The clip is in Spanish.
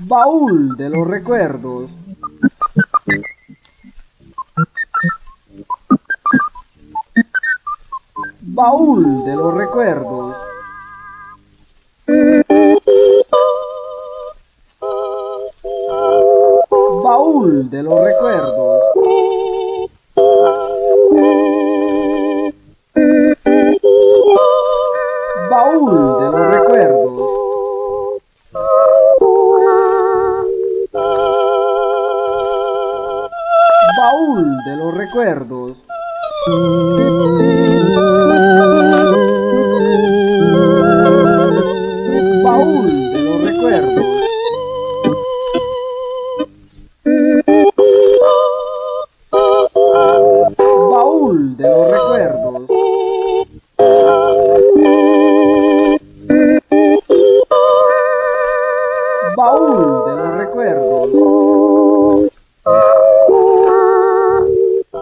Baúl de los recuerdos. Baúl de los recuerdos. Baúl de los recuerdos. Baúl Baúl de los recuerdos. Baúl de los recuerdos. Baúl de los recuerdos. Baúl de los recuerdos.